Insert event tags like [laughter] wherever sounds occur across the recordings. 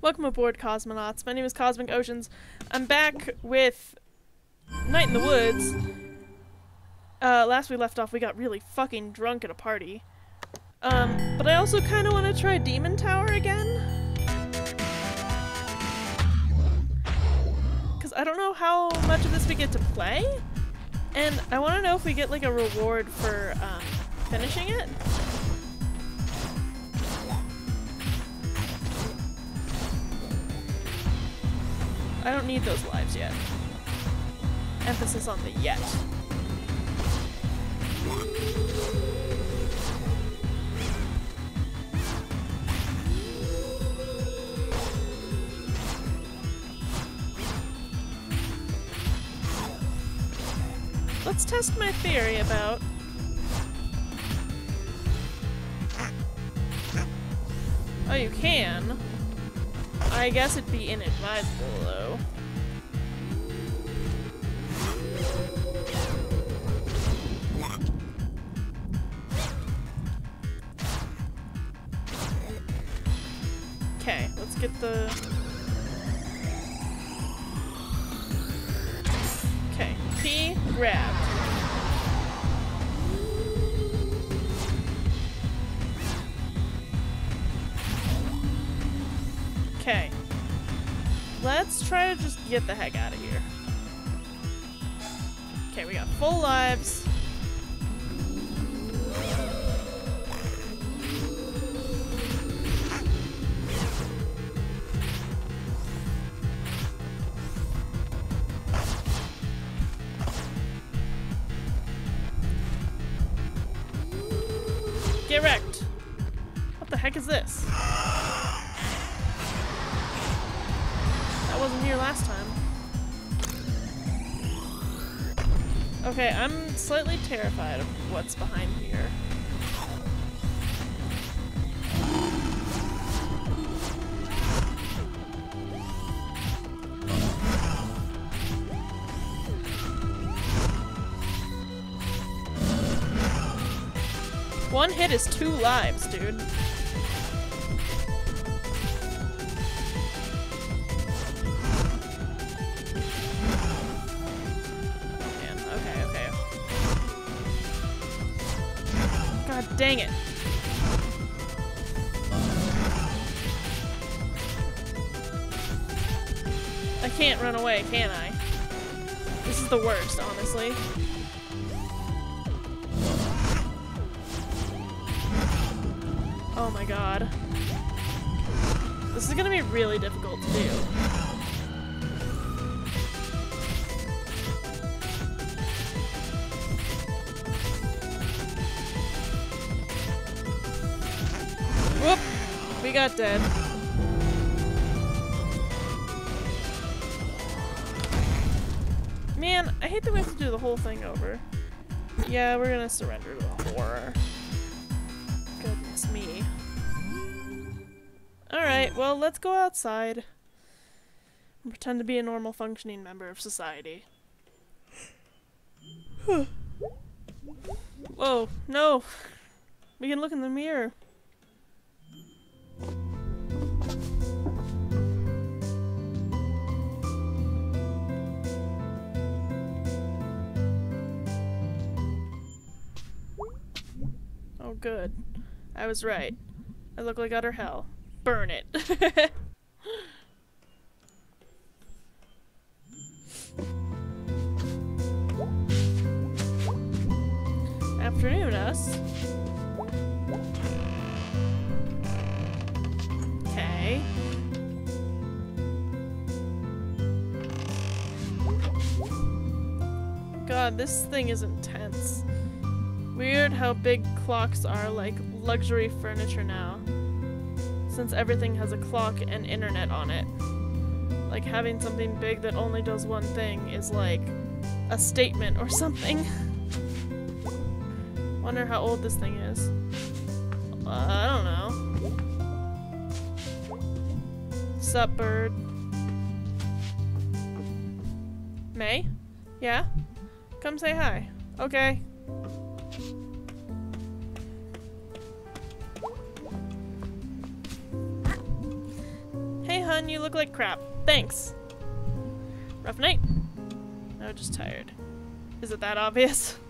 Welcome aboard, cosmonauts. My name is Cosmic Oceans. I'm back with Night in the Woods. Uh, last we left off, we got really fucking drunk at a party. Um, but I also kind of want to try Demontower again. Because I don't know how much of this we get to play. And I want to know if we get like a reward for um, finishing it. I don't need those lives yet. Emphasis on the yet. Let's test my theory about Oh, you can. I guess it'd be inadvisable, though. Okay, let's get the... Okay, P grabbed. Get the heck out of here. Okay, we got full lives. Okay, I'm slightly terrified of what's behind here. One hit is two lives, dude. Worst, Goodness me. Alright, well, let's go outside and pretend to be a normal functioning member of society. Whoa, no! We can look in the mirror. Oh, good. I was right. I look like utter hell. Burn it. [laughs] Afternoon, us. Okay. God, this thing is intense. Weird how big clocks are like luxury furniture now. Since everything has a clock and internet on it. Like having something big that only does one thing is like a statement or something. [laughs] Wonder how old this thing is. Uh, I don't know. Sup, bird? Mae? Yeah? Come say hi. Okay. Hun, you look like crap. Thanks. Rough night? No, just tired. Is it that obvious? [laughs]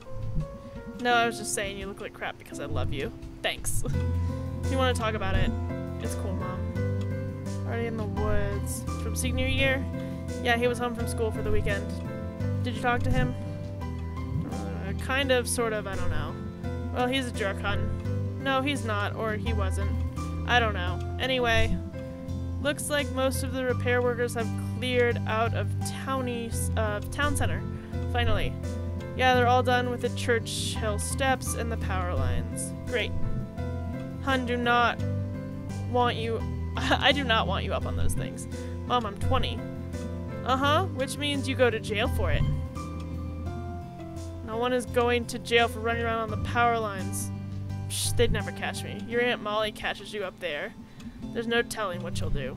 No, I was just saying you look like crap because I love you. Thanks. if [laughs] you want to talk about it, it's cool, Mom. Already in the woods. From senior year? Yeah, he was home from school for the weekend. Did you talk to him? Uh, kind of, sort of, I don't know. Well, he's a jerk, hun. No, he's not, or he wasn't. I don't know. Anyway, looks like most of the repair workers have cleared out of towny, uh, town center. Finally. Yeah, they're all done with the church hill steps and the power lines. Great. Hun, do not want you. [laughs] I do not want you up on those things. Mom, I'm 20. Uh huh, which means you go to jail for it. No one is going to jail for running around on the power lines. Psh, they'd never catch me. Your Aunt Molly catches you up there. There's no telling what she'll do.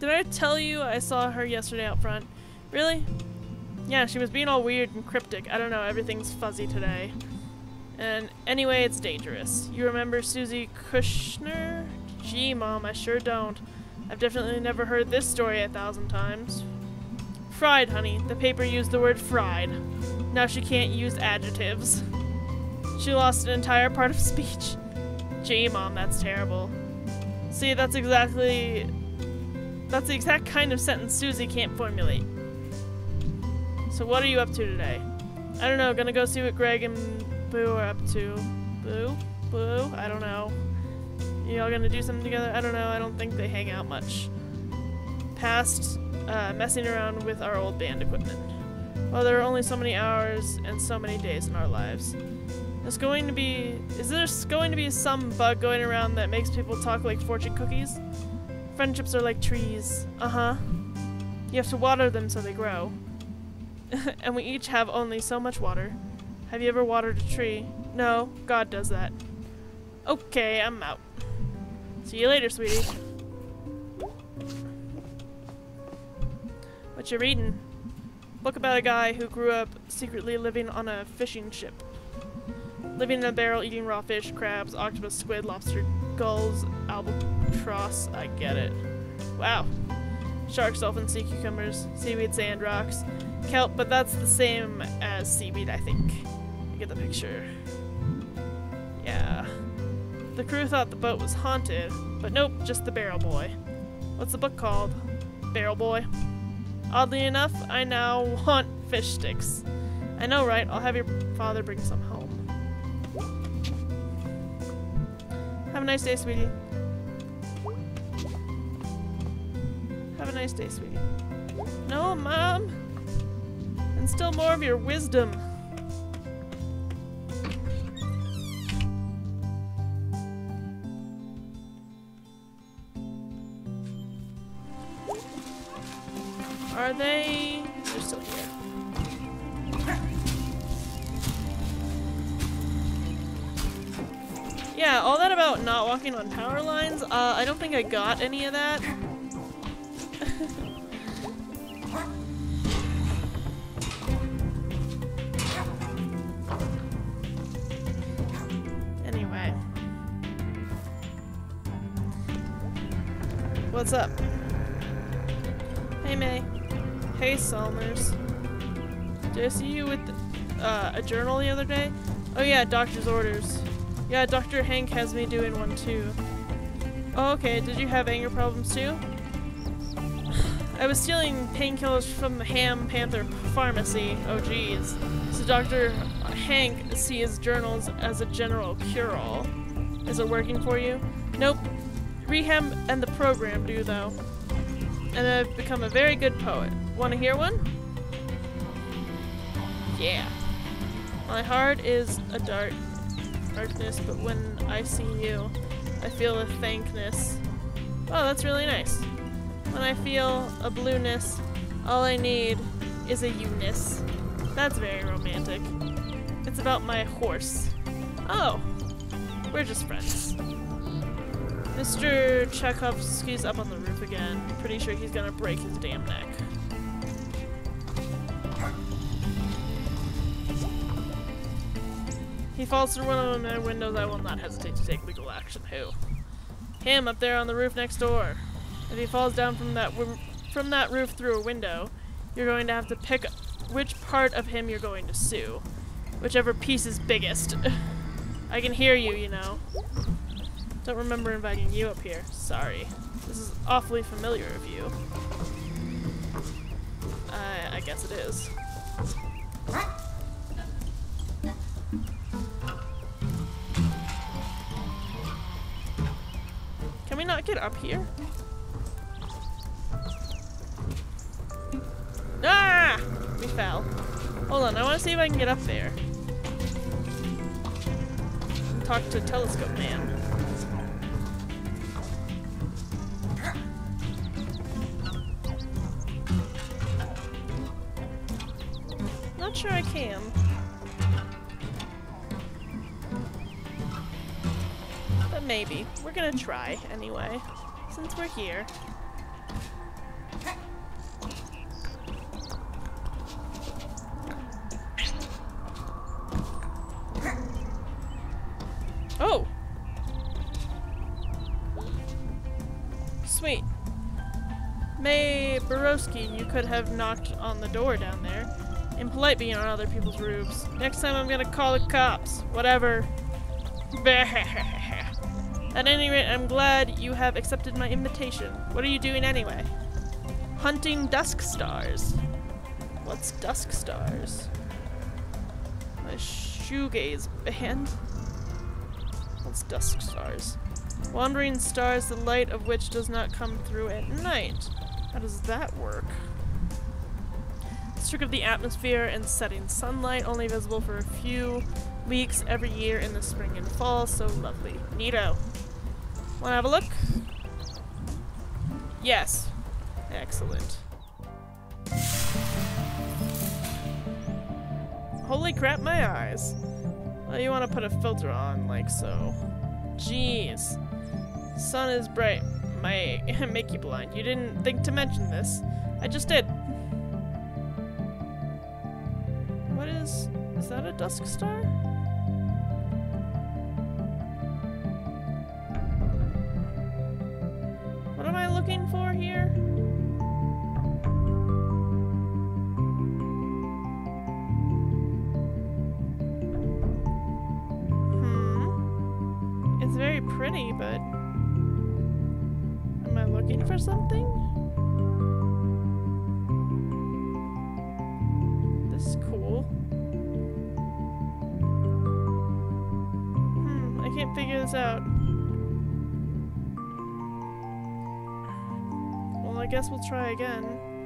Did I tell you I saw her yesterday out front? Really? Yeah, she was being all weird and cryptic. I don't know, everything's fuzzy today. And anyway, it's dangerous. You remember Susie Kushner? Gee, Mom, I sure don't. I've definitely never heard this story a thousand times. Fried, honey. The paper used the word fried. Now she can't use adjectives. She lost an entire part of [laughs] speech. Gee, Mom, that's terrible. See, that's exactly... That's the exact kind of sentence Susie can't formulate. So what are you up to today? I don't know, gonna go see what Gregg and Boo are up to. Boo? Boo? I don't know. Y'all gonna do something together? I don't know, I don't think they hang out much. Past uh, messing around with our old band equipment. Well, there are only so many hours and so many days in our lives. There's going to be... Is there going to be some bug going around that makes people talk like fortune cookies? Friendships are like trees. Uh-huh. You have to water them so they grow. [laughs] and we each have only so much water. Have you ever watered a tree? No, God does that. Okay, I'm out. See you later, sweetie. What you reading? Book about a guy who grew up secretly living on a fishing ship. Living in a barrel, eating raw fish, crabs, octopus, squid, lobster, gulls, albatross. I get it. Wow. Sharks, dolphins, sea cucumbers, seaweed, sand, rocks, kelp, but that's the same as seaweed, I think. You get the picture. Yeah. The crew thought the boat was haunted, but nope, just the Barrel Boy. What's the book called? Barrel Boy. Oddly enough, I now want fish sticks. I know, right? I'll have your father bring some home. Have a nice day, sweetie. Have a nice day, sweetie. No, Mom! And still more of your wisdom. Are they... about not walking on power lines, uh, I don't think I got any of that. [laughs] anyway. What's up? Hey, Mae. Hey, Selmers. Did I see you with uh, a journal the other day? Oh yeah, doctor's orders. Yeah, Dr. Hank has me doing one too. Oh, okay. Did you have anger problems too? I was stealing painkillers from the Ham Panther Pharmacy. Oh, geez. So Dr. Hank sees journals as a general cure-all. Is it working for you? Nope. Rehab and the program do, though. And I've become a very good poet. Want to hear one? Yeah. My heart is a dark darkness, but when I see you, I feel a thankness. Oh, that's really nice. When I feel a blueness, all I need is a you-ness. That's very romantic. It's about my horse. Oh, we're just friends. Mr. Chazokov's up on the roof again. Pretty sure he's gonna break his damn neck. He falls through one of my windows, I will not hesitate to take legal action. Who? Him up there on the roof next door. If he falls down from that from that roof through a window, you're going to have to pick which part of him you're going to sue. Whichever piece is biggest. [laughs] I can hear you, you know. Don't remember inviting you up here. Sorry. This is awfully familiar of you. Uh, I guess it is. Get up here? Ah! We fell. Hold on, I want to see if I can get up there. Talk to Telescope Man. Not sure I can. Maybe. We're gonna try anyway, since we're here. Oh! Sweet. Mae Borowski, you could have knocked on the door down there. Impolite being on other people's roofs. Next time I'm gonna call the cops. Whatever. [laughs] At any rate, I'm glad you have accepted my invitation. What are you doing anyway? Hunting dusk stars. What's dusk stars? My shoegaze band. What's dusk stars? Wandering stars, the light of which does not come through at night. How does that work? Trick of the atmosphere and setting sunlight, only visible for a few weeks every year in the spring and fall. So lovely. Neato. Wanna have a look? Yes. Excellent. Holy crap, my eyes. Well, you want to put a filter on, like so. Jeez. Sun is bright. Might [laughs] make you blind. You didn't think to mention this. I just did. What is... Is that a dusk star? Looking for here? Hmm. It's very pretty, but... Am I looking for something? Guess we'll try again.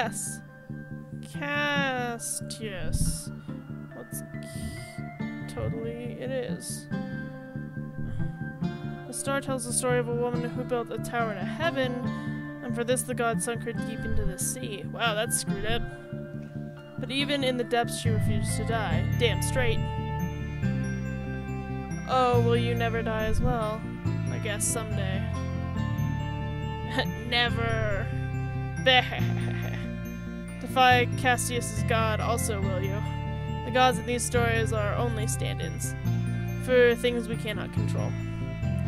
Yes. Castius. What's... Totally, it is. The star tells the story of a woman who built a tower to heaven, and for this the god sunk her deep into the sea. Wow, that's screwed up. But even in the depths she refused to die. Damn straight. Oh, will you never die as well? I guess someday. [laughs] never. [laughs] Defy Cassius's god also, will you? The gods in these stories are only stand-ins for things we cannot control.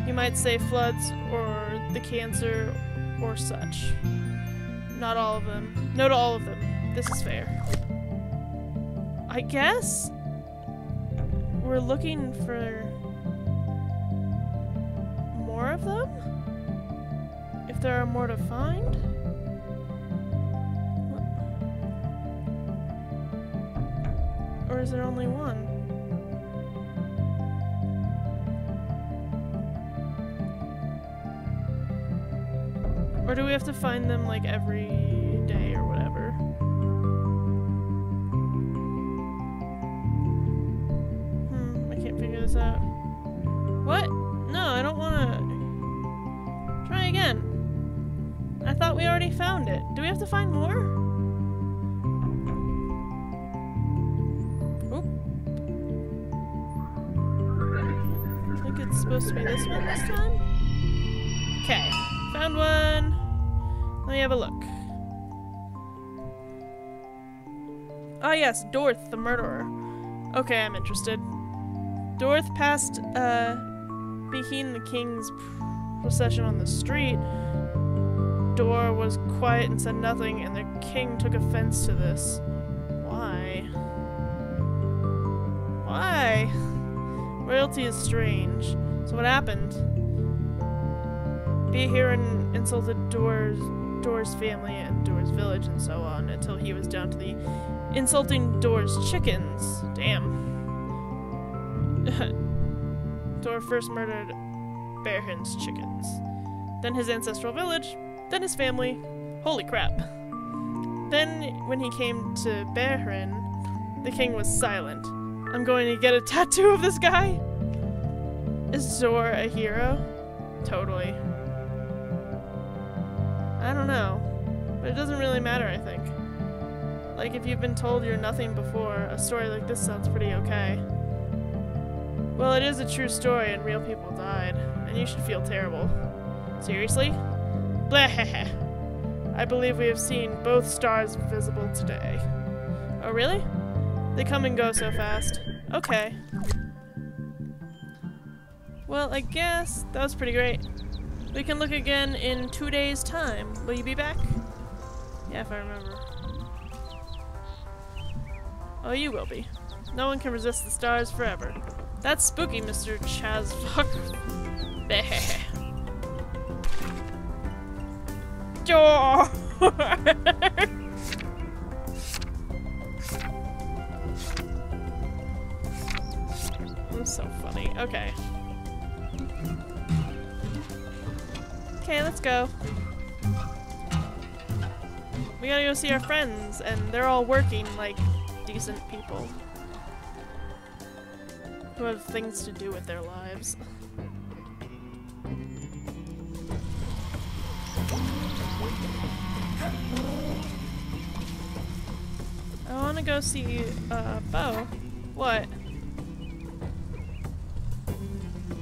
You might say floods or the cancer or such. Not all of them. No to all of them. This is fair. I guess we're looking for more of them? If there are more to find? Or is there only one? Or do we have to find them like every day or whatever? Hmm, I can't figure this out. What? No, I don't wanna... Try again. I thought we already found it. Do we have to find more? Supposed to be this one this time? Okay, found one. Let me have a look. Ah yes, Dorth, the murderer. Okay, I'm interested. Dorth passed, uh, Behin the king's procession on the street. Dor was quiet and said nothing, and the king took offense to this. Why? Why? Royalty is strange. So what happened? Be here and insulted Dor's, Dor's family and Dor's village and so on until he was down to the insulting Dor's chickens. Damn. [laughs] Dor first murdered Bearhin's chickens, then his ancestral village, then his family. Holy crap. Then, when he came to Bearhin, the king was silent. I'm going to get a tattoo of this guy? Is Zor a hero? Totally. I don't know. But it doesn't really matter, I think. Like, if you've been told you're nothing before, a story like this sounds pretty okay. Well, it is a true story and real people died, and you should feel terrible. Seriously? Bleh. I believe we have seen both stars visible today. Oh, really? They come and go so fast. Okay. Well, I guess that was pretty great. We can look again in two days' time. Will you be back? Yeah, if I remember. Oh, you will be. No one can resist the stars forever. That's spooky, Mr. Chazokov. [laughs] [laughs] I'm so funny. Okay. Okay, let's go. We gotta go see our friends, and they're all working like decent people who have things to do with their lives. I want to go see uh, Bo. What?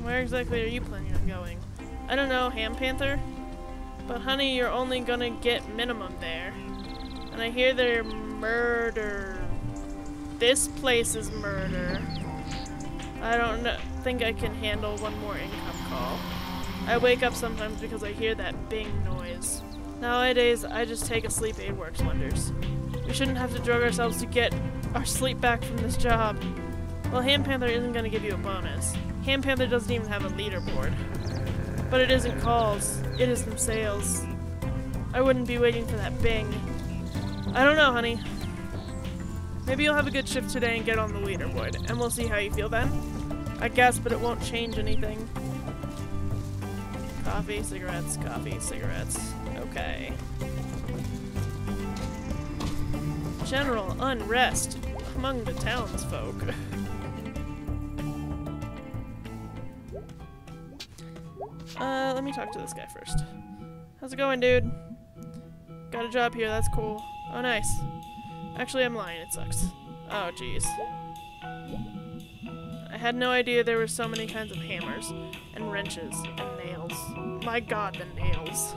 Where exactly are you planning on going? I don't know, Ham Panther? But honey, you're only gonna get minimum there. And I hear they're murder. This place is murder. I don't know, think I can handle one more income call. I wake up sometimes because I hear that bing noise. Nowadays, I just take a sleep aid works wonders. We shouldn't have to drug ourselves to get our sleep back from this job. Well, Ham Panther isn't going to give you a bonus. Ham Panther doesn't even have a leaderboard. But it isn't calls, it is from sales. I wouldn't be waiting for that bing. I don't know, honey. Maybe you'll have a good shift today and get on the leaderboard, and we'll see how you feel then. I guess, but it won't change anything. Coffee, cigarettes, coffee, cigarettes. Okay. General unrest among the townsfolk. [laughs] uh, let me talk to this guy first. How's it going, dude? Got a job here, that's cool. Oh, nice. Actually, I'm lying, it sucks. Oh, jeez. I had no idea there were so many kinds of hammers, and wrenches, and nails. My god, the nails.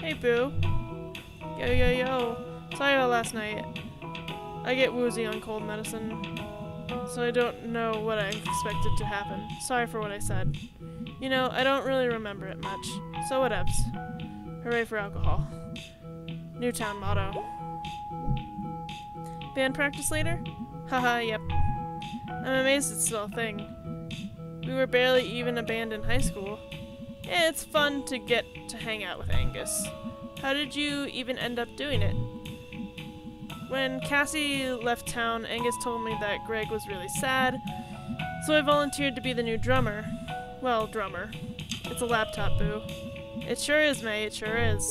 Hey, Boo. Yo, yo, yo. Sorry about last night. I get woozy on cold medicine, so I don't know what I expected to happen. Sorry for what I said. You know, I don't really remember it much, so whatevs. Hooray for alcohol. Newtown motto. Band practice later? Haha, yep. I'm amazed it's still a thing. We were barely even a band in high school. It's fun to get to hang out with Angus. How did you even end up doing it? When Casey left town, Angus told me that Gregg was really sad, so I volunteered to be the new drummer. Well, drummer. It's a laptop, boo. It sure is, Mae, it sure is.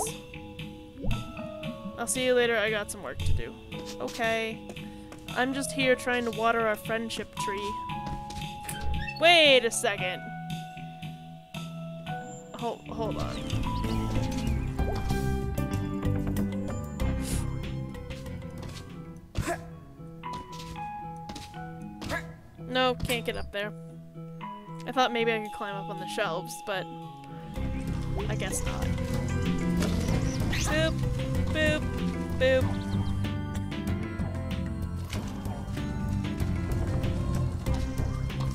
I'll see you later, I got some work to do. Okay. I'm just here trying to water our friendship tree. Wait a second. Hold, hold on. No, can't get up there. I thought maybe I could climb up on the shelves, but I guess not. Boop, boop, boop.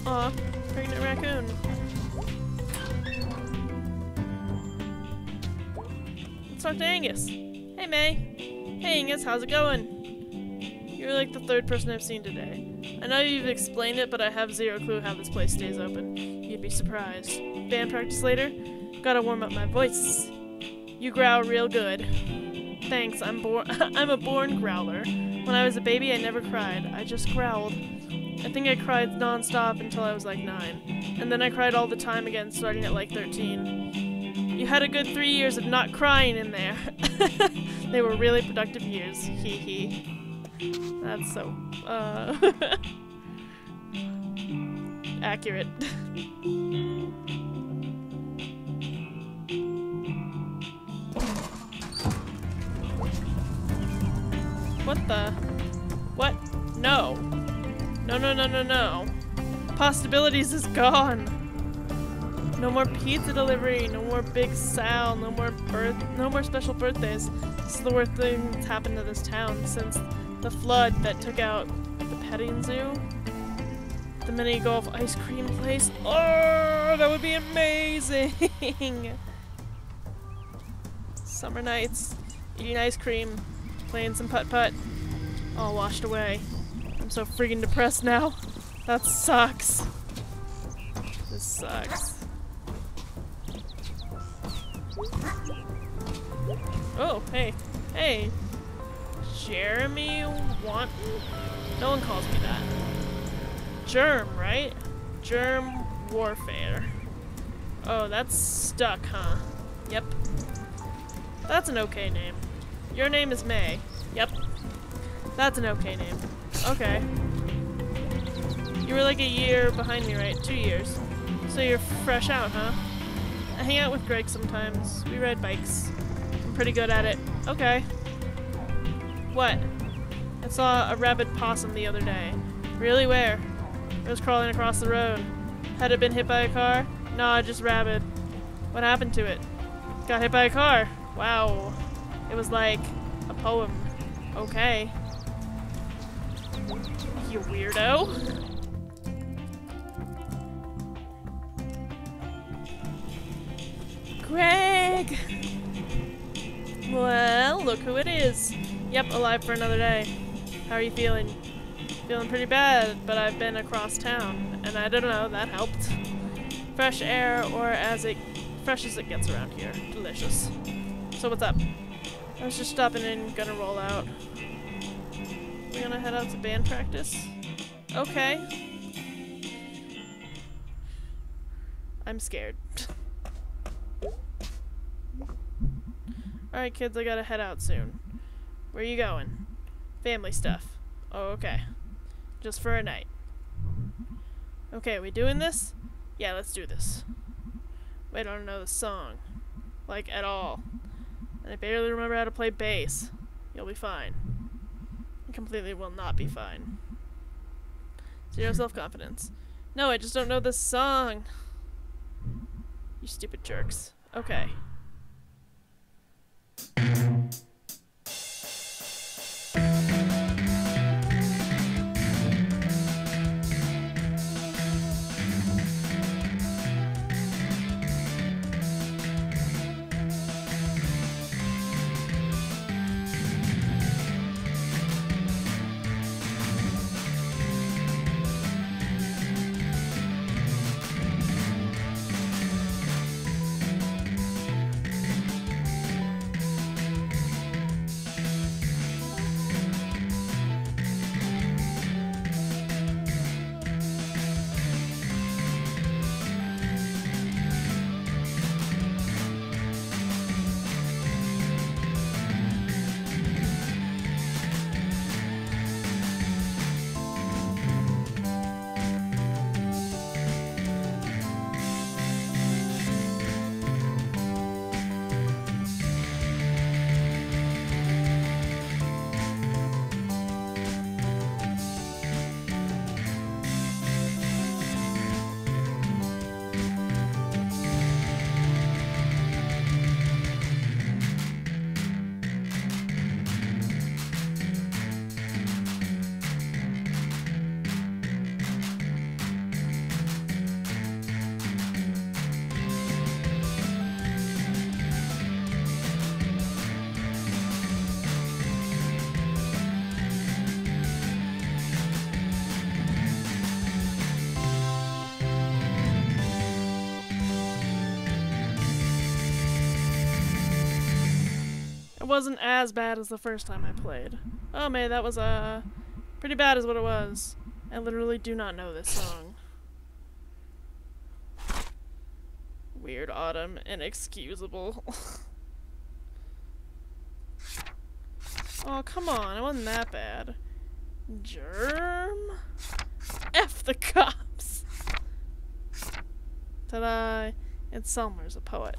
Aw, pregnant raccoon. Let's talk to Angus. Hey, Mae. Hey, Angus, how's it going? You're like the third person I've seen today. I know you've explained it, but I have zero clue how this place stays open. You'd be surprised. Band practice later? Gotta warm up my voice. You growl real good. Thanks, I'm born [laughs] I'm a born growler. When I was a baby, I never cried. I just growled. I think I cried nonstop until I was like nine. And then I cried all the time again, starting at like 13. You had a good three years of not crying in there. [laughs] they were really productive years. Hee hee. That's so, uh, [laughs] accurate. what the? What? No. No, no, no, no, no. Possibilities is gone. No more pizza delivery, no more Big Sal, no more birth, no more special birthdays. This is the worst thing that's happened to this town since the flood that took out the petting zoo. The mini golf ice cream place. Oh, that would be amazing! [laughs] Summer nights, eating ice cream, playing some putt putt, all washed away. I'm so freaking depressed now. That sucks. This sucks. Oh, hey. Hey. Jeremy Warton? No one calls me that. Germ, right? Germ Warfare. Oh, that's stuck, huh? Yep. That's an okay name. Your name is Mae. Yep. That's an okay name. Okay. You were like a year behind me, right? Two years. So you're fresh out, huh? I hang out with Gregg sometimes. We ride bikes. I'm pretty good at it. Okay. What? I saw a rabid possum the other day. Really? Where? It was crawling across the road. Had it been hit by a car? Nah, just rabid. What happened to it? Got hit by a car. Wow. It was like a poem. Okay. You weirdo. Gregg! Well, look who it is. Yep, alive for another day. How are you feeling? Feeling pretty bad, but I've been across town, and I don't know, that helped. Fresh air, or as it fresh as it gets around here. Delicious. So what's up? I was just stopping in, gonna roll out. We're gonna head out to band practice? Okay. I'm scared. [laughs] Alright kids, I gotta head out soon. Where you going? Family stuff. Oh, okay. Just for a night. Okay, we doing this? Yeah, let's do this. Wait, I don't know the song. Like, at all. And I barely remember how to play bass. You'll be fine. Completely will not be fine. Zero self-confidence. No, I just don't know this song. You stupid jerks. Okay. Wasn't as bad as the first time I played. Oh man, that was uh pretty bad is what it was. I literally do not know this song. Weird autumn, inexcusable. oh come on, it wasn't that bad. Germ? F the cops! Ta-da! And Selmer's a poet.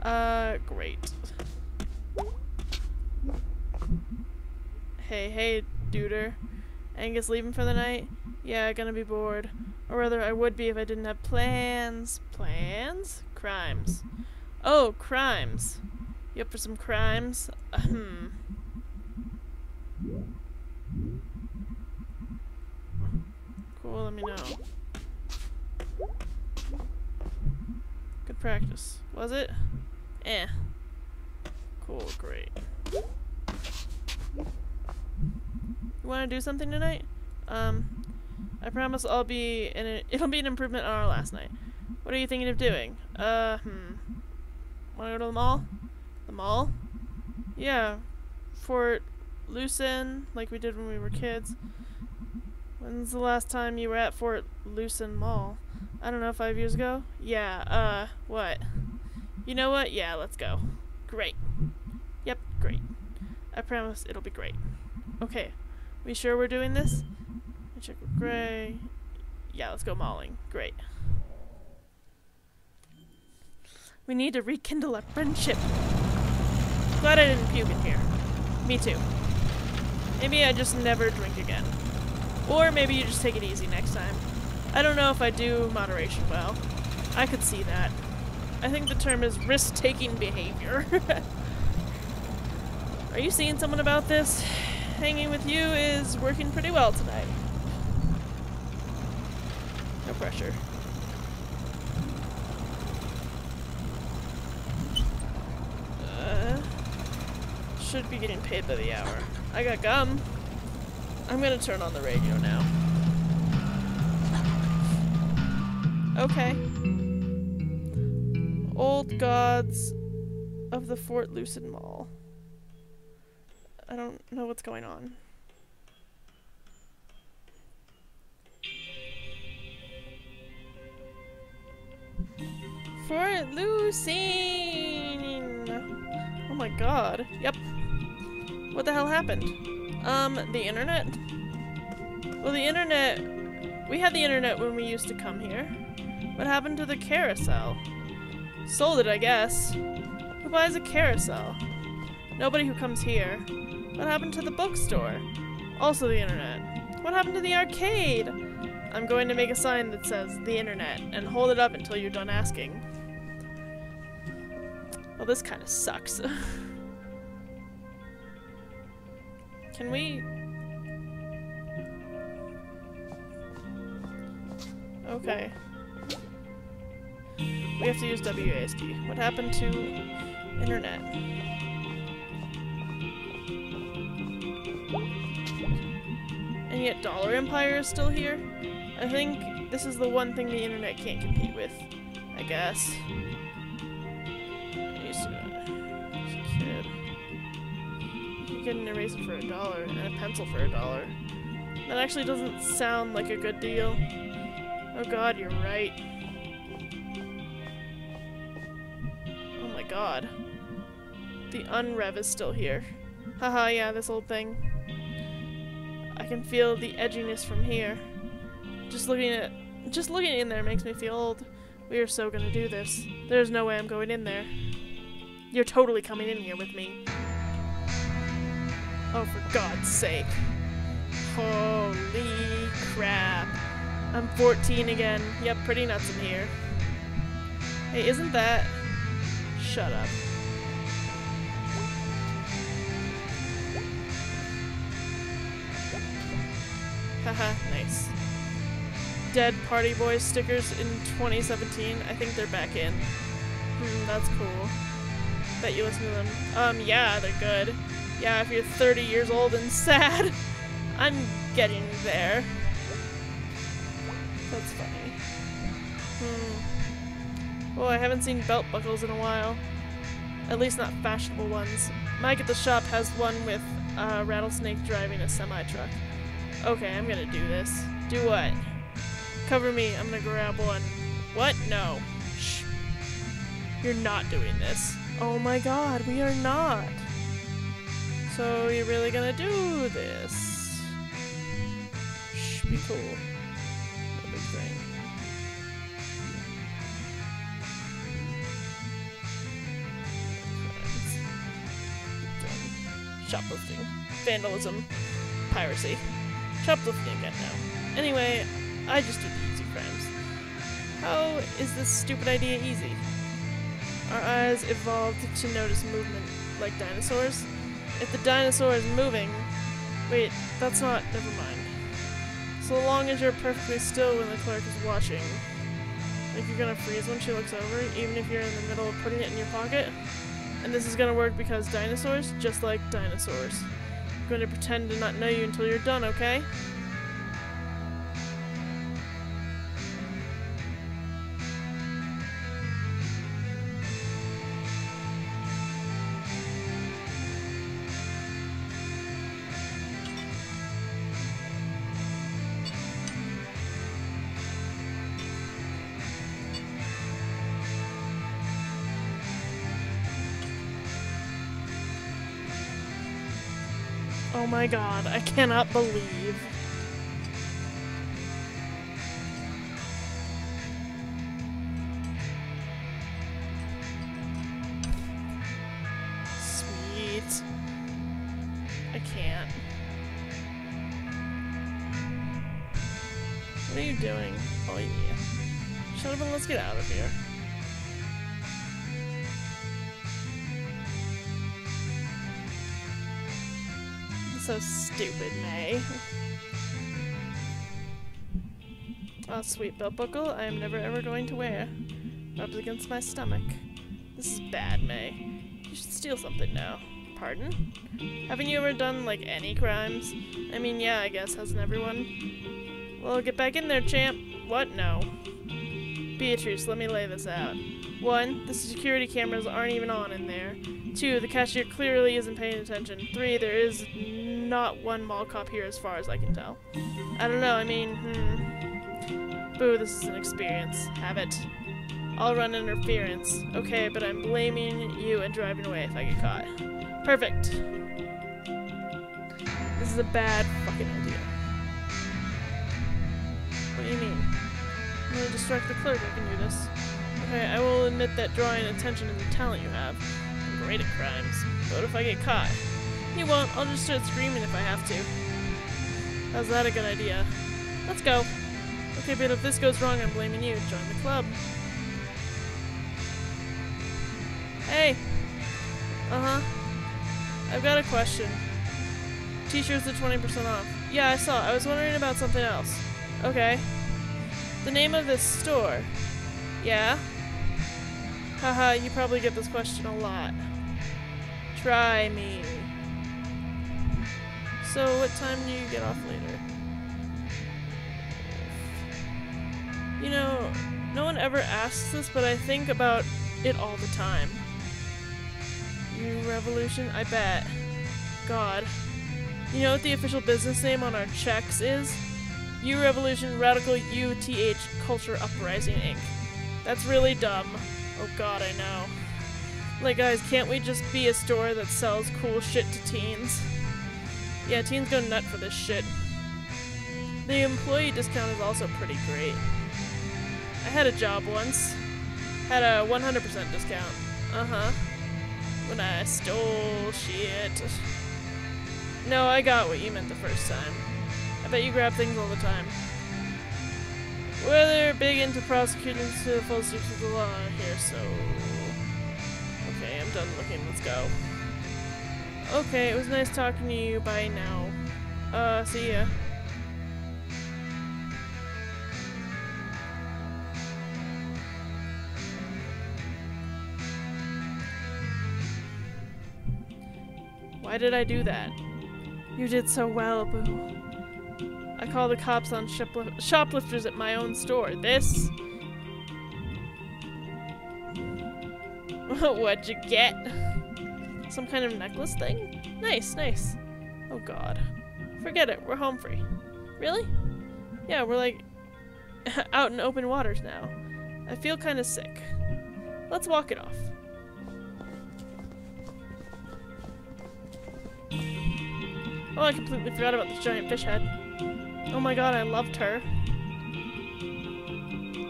Uh, great. Hey, hey, duder. Angus leaving for the night? Yeah, gonna be bored. Or rather, I would be if I didn't have plans. Plans? Crimes. Oh, crimes. You up for some crimes? Hmm. cool, let me know. Good practice. Was it? Eh. Cool, great. You want to do something tonight? Um, I promise I'll be in a, [laughs] it'll be an improvement on our last night. What are you thinking of doing? Uh, hmm. Want to go to the mall? The mall? Yeah. Fort Lucenne, like we did when we were kids. When's the last time you were at Fort Lucenne Mall? I don't know, five years ago? Yeah, uh, what? You know what? Yeah, let's go. Great. Great. I promise it'll be great. Okay, we sure we're doing this? Check with Gray. Yeah, let's go mauling. Great. We need to rekindle our friendship. Glad I didn't puke in here. Me too. Maybe I just never drink again. Or maybe you just take it easy next time. I don't know if I do moderation well. I could see that. I think the term is risk-taking behavior. [laughs] Are you seeing someone about this? Hanging with you is working pretty well tonight. No pressure. Uh, should be getting paid by the hour. I got gum. I'm gonna turn on the radio now. Okay. Old Gods of the Fort Lucenne Mall. I don't know what's going on. Fort Lucenne! Oh my god. Yep. What the hell happened? Um, the internet? Well, the internet... We had the internet when we used to come here. What happened to the carousel? Sold it, I guess. Who buys a carousel? Nobody who comes here. What happened to the bookstore? Also the internet. What happened to the arcade? I'm going to make a sign that says the internet and hold it up until you're done asking. Well, this kind of sucks. [laughs] Can we... Okay. We have to use WASD. What happened to internet? And yet Dollar Empire is still here? I think this is the one thing the internet can't compete with. I guess. Used to a kid. You get an eraser for a dollar and a pencil for a dollar. That actually doesn't sound like a good deal. Oh god, you're right. Oh my god. The unrev is still here. Haha, yeah, this old thing. I can feel the edginess from here. Just looking at just looking in there makes me feel old. We are so gonna do this. There's no way I'm going in there. You're totally coming in here with me. Oh, for God's sake. Holy crap. I'm 14 again. Yep, pretty nuts in here. Hey, isn't that... Shut up. Haha, nice. Dead Party Boys stickers in 2017. I think they're back in. Hmm, that's cool. Bet you listen to them. Um, yeah, they're good. Yeah, if you're 30 years old and [laughs] sad. I'm getting there. That's funny. Hmm. Well, I haven't seen belt buckles in a while. At least not fashionable ones. Mike at the shop has one with uh, Rattlesnake driving a semi-truck. Okay, I'm gonna do this. Do what? Cover me. I'm gonna grab one. What? No. Shh. You're not doing this. Oh my god, we are not. So you're really gonna do this? Shh, be cool. No big thing. Shoplifting. Vandalism. Piracy. Shoplifting again now. Anyway, I just do easy crimes. How is this stupid idea easy? Our eyes evolved to notice movement, like dinosaurs. If the dinosaur is moving... Wait, that's not... never mind. So long as you're perfectly still when the clerk is watching. Like you're gonna freeze when she looks over, even if you're in the middle of putting it in your pocket. And this is gonna work because dinosaurs, just like dinosaurs. I'm gonna pretend to not know you until you're done, okay? My god, I cannot believe. Sweet belt buckle I am never ever going to wear. Rubs against my stomach. This is bad, Mae. You should steal something now. Pardon? Haven't you ever done, like, any crimes? I mean, yeah, I guess, hasn't everyone? Well, get back in there, champ. What? No. Beatrice, let me lay this out. One, the security cameras aren't even on in there. Two, the cashier clearly isn't paying attention. Three, there is not one mall cop here as far as I can tell. I don't know, I mean, hmm. Boo, this is an experience. Have it. I'll run interference. Okay, but I'm blaming you and driving away if I get caught. Perfect. This is a bad fucking idea. What do you mean? I'm gonna distract the clerk, I can do this. Okay, I will admit that drawing attention is a talent you have. I'm great at crimes. But if I get caught? You won't, I'll just start screaming if I have to. How's that a good idea? Let's go. Okay, but if this goes wrong, I'm blaming you. Join the club. Hey, Uh-huh. I've got a question. T-shirts are 20% off. Yeah, I saw. I was wondering about something else. Okay. The name of this store. Yeah? Haha, you probably get this question a lot. Try me. So, what time do you get off later? You know, no one ever asks this, but I think about it all the time. You Revolution? I bet. God. You know what the official business name on our checks is? U Revolution Radical UTH Culture Uprising Inc. That's really dumb. Oh god, I know. Like, guys, can't we just be a store that sells cool shit to teens? Yeah, teens go nut for this shit. The employee discount is also pretty great. I had a job once. Had a 100% discount. Uh-huh. When I stole shit. No, I got what you meant the first time. I bet you grab things all the time. Well, they're big into prosecuting to the full suit of the law here, so... Okay, I'm done looking. Let's go. Okay, it was nice talking to you. Bye now. Uh, see ya. Why did I do that? You did so well, Boo. I call the cops on shoplifters at my own store. This? [laughs] What'd you get? Some kind of necklace thing? Nice, nice. Oh god. Forget it, we're home free. Really? Yeah, we're like [laughs] out in open waters now. I feel kind of sick. Let's walk it off. Oh, I completely forgot about this giant fish head. Oh my god, I loved her.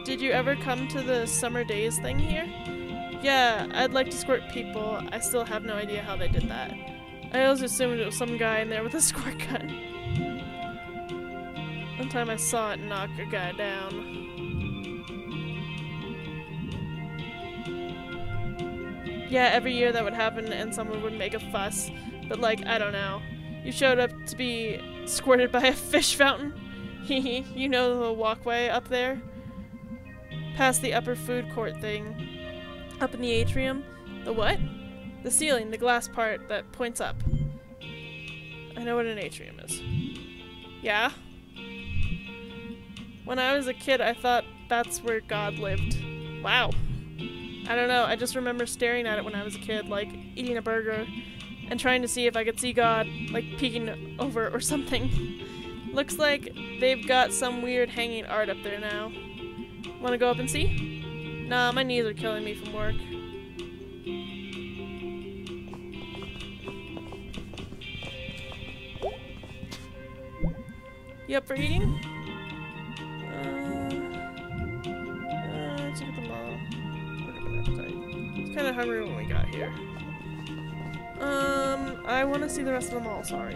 Did you ever come to the summer days thing here? Yeah, I'd like to squirt people. I still have no idea how they did that. I always assumed it was some guy in there with a [laughs] squirt gun. One time I saw it knock a guy down. Yeah, every year that would happen and someone would make a fuss. But like, I don't know. You showed up to be squirted by a fish fountain. Hehe, [laughs] you know the walkway up there? Past the upper food court thing. Up in the atrium. The what? The ceiling, the glass part that points up. I know what an atrium is. Yeah? When I was a kid, I thought that's where God lived. Wow. I don't know, I just remember staring at it when I was a kid, like eating a burger and trying to see if I could see God, like peeking over or something. [laughs] Looks like they've got some weird hanging art up there now. Wanna go up and see? Nah, my knees are killing me from work. You up for eating? Uh, uh, look at the mall. I was kind of hungry when we got here. Um, I want to see the rest of them all, sorry.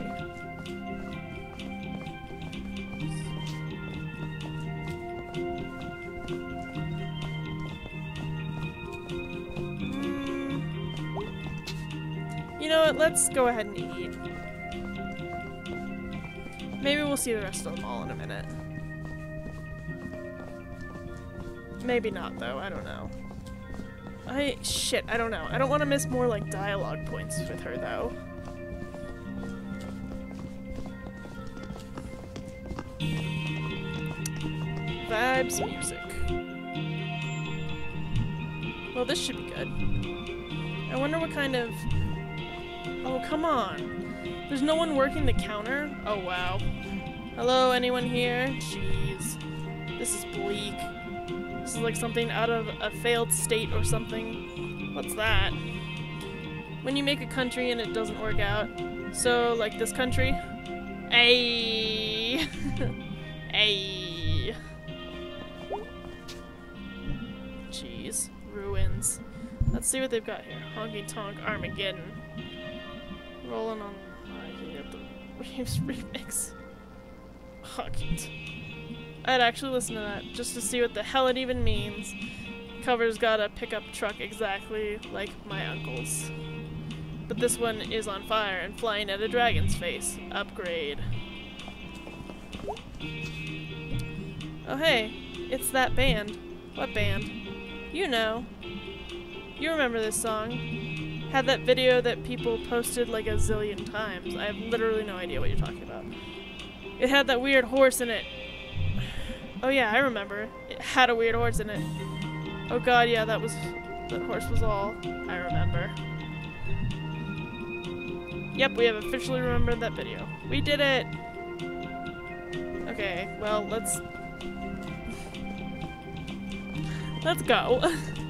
Mm. You know what, let's go ahead and eat. Maybe we'll see the rest of them all in a minute. Maybe not, though. I don't know. I- shit, I don't know. I don't want to miss more, like, dialogue points with her, though. Vibes music. Well, this should be good. I wonder what kind of... Oh, come on. There's no one working the counter? Oh, wow. Hello, anyone here? Jeez. This is bleak. This is like something out of a failed state or something. What's that? When you make a country and it doesn't work out. So, like this country. Ayy. [laughs] Ayy. Jeez. Ruins. Let's see what they've got here. Honky Tonk Armageddon. Rolling on... The [laughs] Reeves remix. Honky I'd actually listen to that just to see what the hell it even means. Cover's got a pickup truck exactly like my uncle's. But this one is on fire and flying at a dragon's face. Upgrade. Oh hey, it's that band. What band? You know. You remember this song. Had that video that people posted like a zillion times. I have literally no idea what you're talking about. It had that weird horse in it. Oh yeah, I remember. It had a weird horse in it. Oh god, yeah, that was... That horse was all I remember. Yep, we have officially remembered that video. We did it! Okay, well, let's... [laughs] Let's go. [laughs]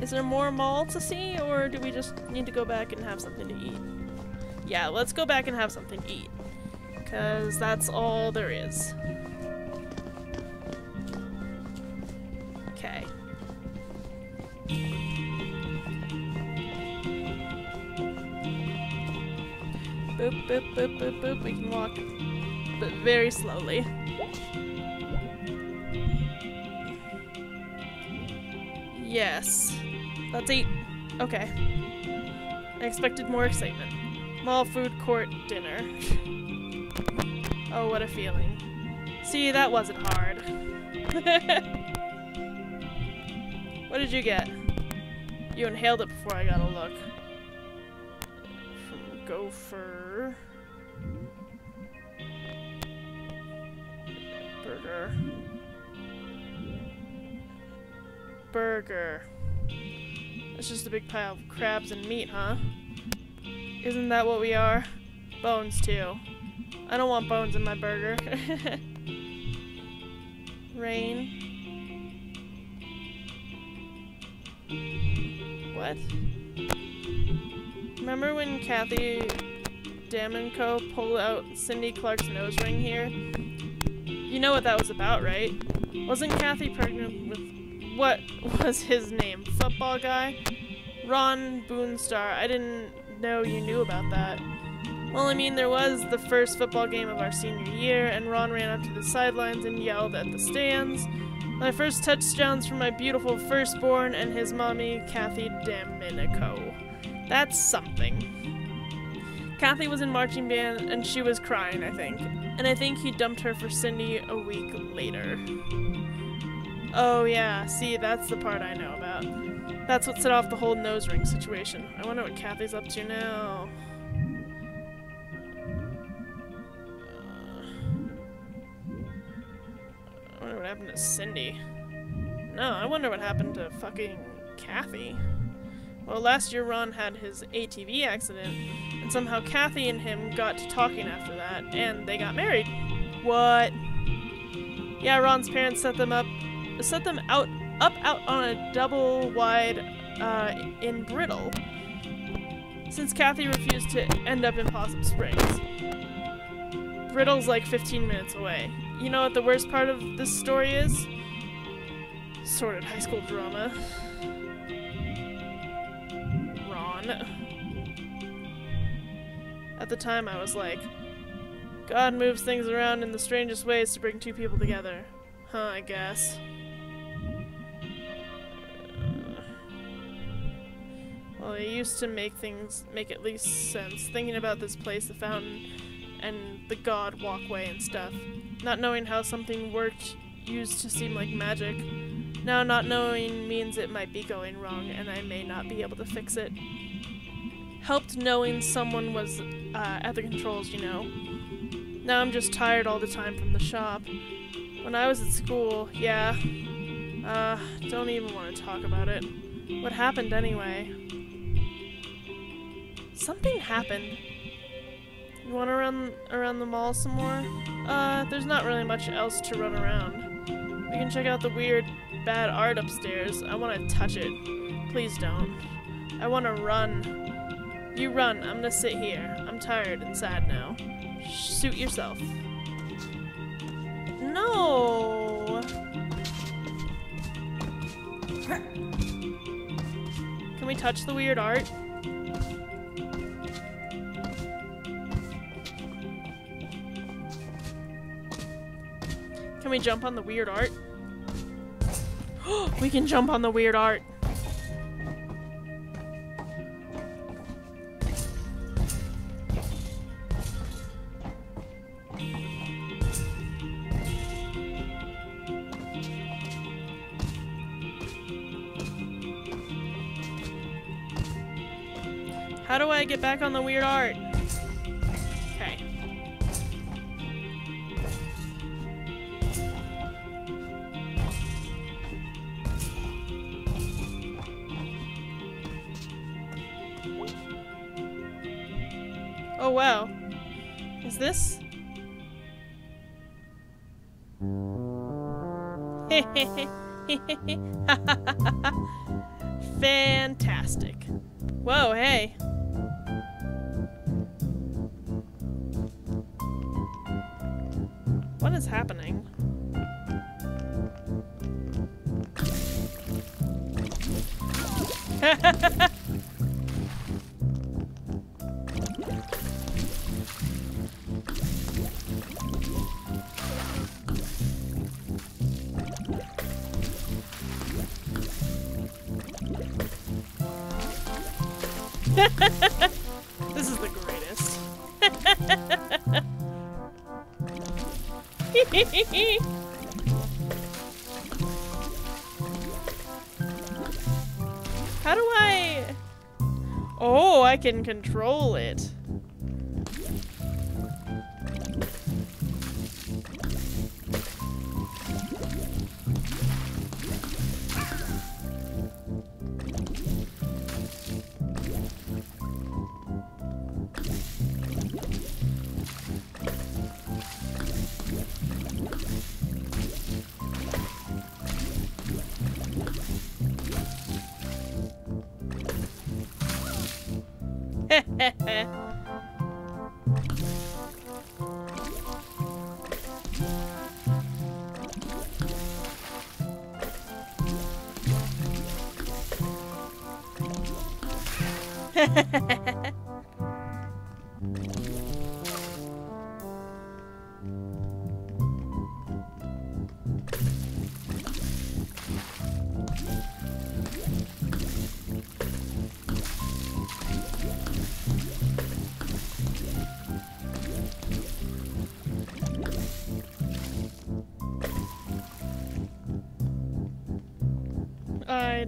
Is there more mall to see, or do we just need to go back and have something to eat? Yeah, let's go back and have something to eat. Because that's all there is. Okay. Boop, boop, boop, boop, boop. We can walk, but very slowly. Yes. Let's eat. Okay. I expected more excitement. Mall food court dinner. oh, what a feeling. See, that wasn't hard. [laughs] what did you get? You inhaled it before I got a look. From Gopher. Burger. Burger. It's just a big pile of crabs and meat, huh? Isn't that what we are? Bones, too. I don't want bones in my burger. [laughs] Rain. What? Remember when Kathy Domenico pulled out Cindy Clark's nose ring here? You know what that was about, right? Wasn't Kathy pregnant with what was his name? Football guy? Ron Boonstar. I didn't know you knew about that. Well, I mean, there was the first football game of our senior year, and Ron ran up to the sidelines and yelled at the stands. My first touchdowns from my beautiful firstborn and his mommy, Kathy Domenico. That's something. Kathy was in marching band, and she was crying, I think. And I think he dumped her for Cindy a week later. Oh yeah, see, that's the part I know about. That's what set off the whole nose ring situation. I wonder what Kathy's up to now. Uh, I wonder what happened to Cindy. No, I wonder what happened to fucking Kathy. Well, last year Ron had his ATV accident, and somehow Kathy and him got to talking after that, and they got married. What? Yeah, Ron's parents set them up set them out up out on a double wide uh, in Brittle. Since Kathy refused to end up in Possum Springs. Brittle's like 15 minutes away. You know what the worst part of this story is? Sordid high school drama. Ron. At the time I was like, God moves things around in the strangest ways to bring two people together. Huh, I guess. Well, it used to make things make at least sense. Thinking about this place, the fountain, and the god walkway and stuff. Not knowing how something worked used to seem like magic. Now not knowing means it might be going wrong and I may not be able to fix it. Helped knowing someone was uh, at the controls, you know. Now I'm just tired all the time from the shop. When I was at school, yeah. Uh, don't even want to talk about it. What happened anyway? Something happened. You want to run around the mall some more? Uh, there's not really much else to run around. We can check out the weird, bad art upstairs. I want to touch it. Please don't. I want to run. You run. I'm gonna sit here. I'm tired and sad now. Suit yourself. No! Can we touch the weird art? Can we jump on the weird art? [gasps] we can jump on the weird art. How do I get back on the weird art? Hey. What is happening? [laughs] can control it.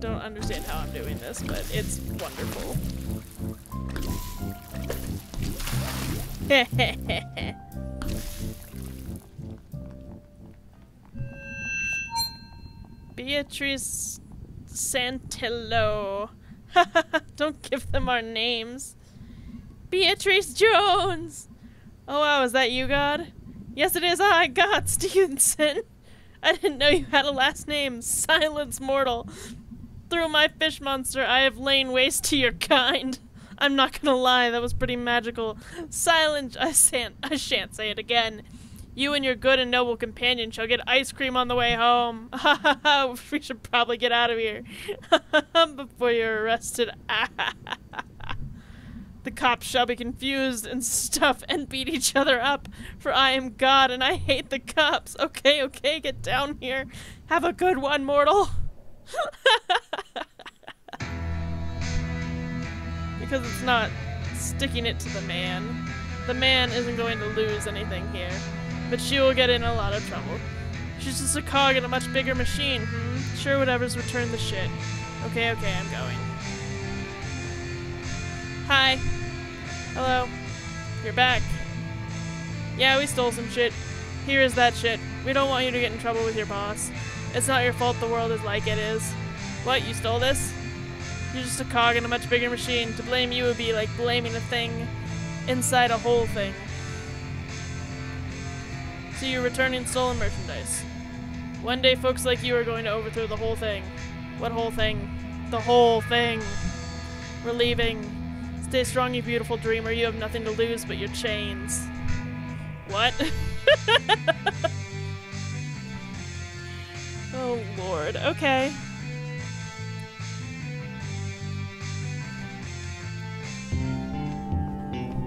Don't understand how I'm doing this, but it's wonderful. [laughs] Beatrice Santello. [laughs] don't give them our names. Beatrice Jones! Oh wow, is that you, God? Yes, it is I, God [laughs] Stevenson. I didn't know you had a last name. Silence mortal. Through my fish monster, I have lain waste to your kind. I'm not gonna lie, that was pretty magical. Silence, I shan't, I shan't say it again. You and your good and noble companion shall get ice cream on the way home. [laughs] Ha ha ha, we should probably get out of here. [laughs] Before you're arrested. [laughs] The cops shall be confused and stuff and beat each other up, for I am God and I hate the cops. Okay, okay, get down here. Have a good one, mortal. [laughs] because it's not sticking it to the man. The man isn't going to lose anything here, but she will get in a lot of trouble. She's just a cog in a much bigger machine, hmm? Sure, whatever's returned the shit. Okay, okay, I'm going. Hi. Hello. You're back. Yeah, we stole some shit. Here is that shit. We don't want you to get in trouble with your boss. It's not your fault the world is like it is. What, you stole this? You're just a cog in a much bigger machine. To blame you would be like blaming a thing inside a whole thing. So you're returning stolen merchandise. One day folks like you are going to overthrow the whole thing. What whole thing? The whole thing. We're leaving. Stay strong, you beautiful dreamer. You have nothing to lose but your chains. What? [laughs] oh, Lord. Okay.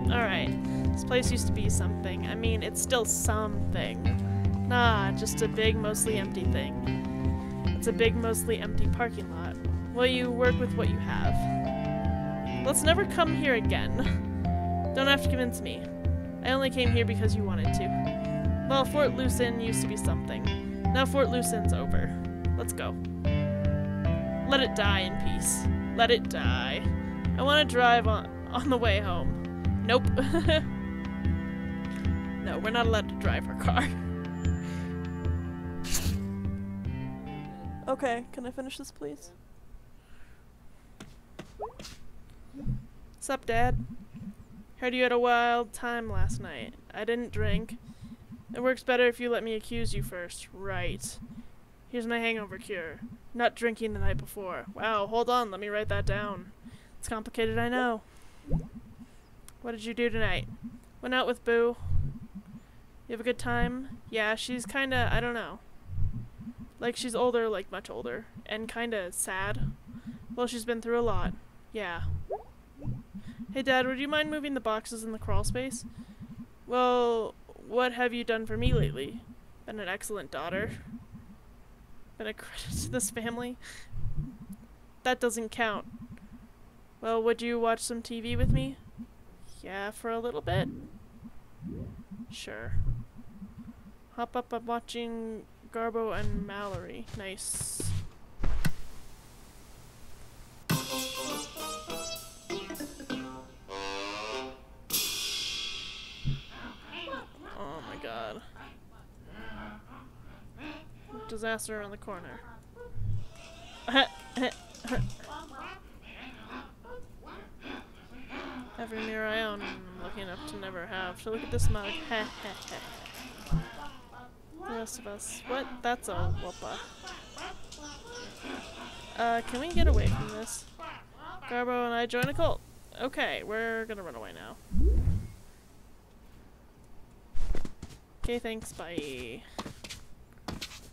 Alright. This place used to be something. I mean, it's still something. Nah, just a big, mostly empty thing. It's a big, mostly empty parking lot. Well, you work with what you have. Let's never come here again. Don't have to convince me. I only came here because you wanted to. Well, Fort Lucenne used to be something. Now Fort Lucenne's over. Let's go. Let it die in peace. Let it die. I want to drive on, on the way home. Nope. [laughs] no, we're not allowed to drive our car. okay, can I finish this, please? Sup, Dad? Heard you had a wild time last night. I didn't drink. It works better if you let me accuse you first. Right. Here's my hangover cure. Not drinking the night before. Wow, hold on, let me write that down. It's complicated, I know. What did you do tonight? Went out with Boo. You have a good time? Yeah, she's kinda, I don't know. Like, she's older, like, much older. And kinda sad. Well, she's been through a lot. Yeah. Hey, Dad, would you mind moving the boxes in the crawl space? Well, what have you done for me lately? Been an excellent daughter. Been a credit to this family. That doesn't count. Well, would you watch some TV with me? Yeah, for a little bit. Sure. Hop up, I'm watching Garbo and Mallory. Nice. God. Disaster around the corner. [laughs] Every mirror I own, I'm lucky enough to never have. So look at this mug. [laughs] the rest of us. What? That's a whoopa. Uh, can we get away from this? Garbo and I join a cult. Okay, we're gonna run away now. Okay, thanks, bye.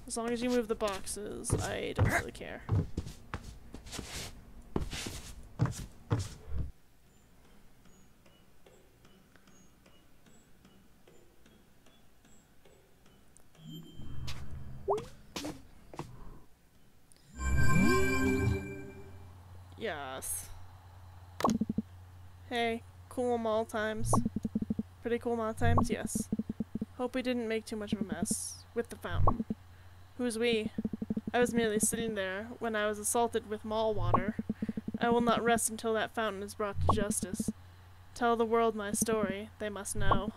As long as you move the boxes, I don't really care. Yes. Hey, cool mall times. Pretty cool mall times, yes. Hope we didn't make too much of a mess. With the fountain. Who's we? I was merely sitting there when I was assaulted with mall water. I will not rest until that fountain is brought to justice. Tell the world my story. They must know.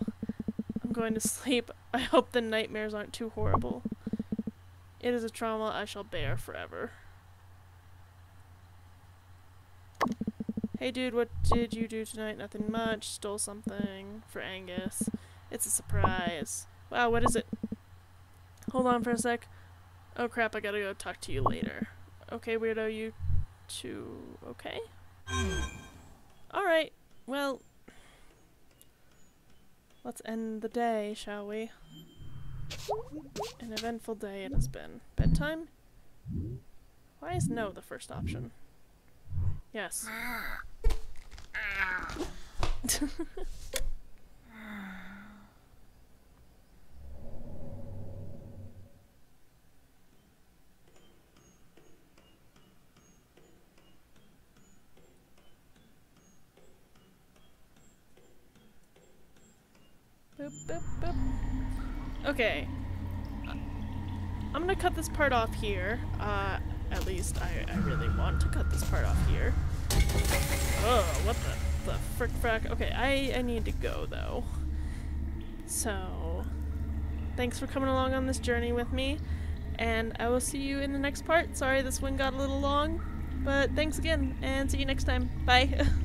I'm going to sleep. I hope the nightmares aren't too horrible. It is a trauma I shall bear forever. Hey dude, what did you do tonight? Nothing much. Stole something for Angus. It's a surprise. Wow, what is it? Hold on for a sec. Oh crap, I gotta go talk to you later. Okay, weirdo, you two okay? Alright, well, let's end the day, shall we? An eventful day it has been. Bedtime? Why is no the first option? Yes. [laughs] [laughs] boop, boop, boop. Okay. I'm gonna cut this part off here. Uh, at least I, I really want to cut this part off here. Oh, what the, the frick frack? Okay, I, I need to go though. So, thanks for coming along on this journey with me, and I will see you in the next part. Sorry this one got a little long, but thanks again, and see you next time. Bye. [laughs]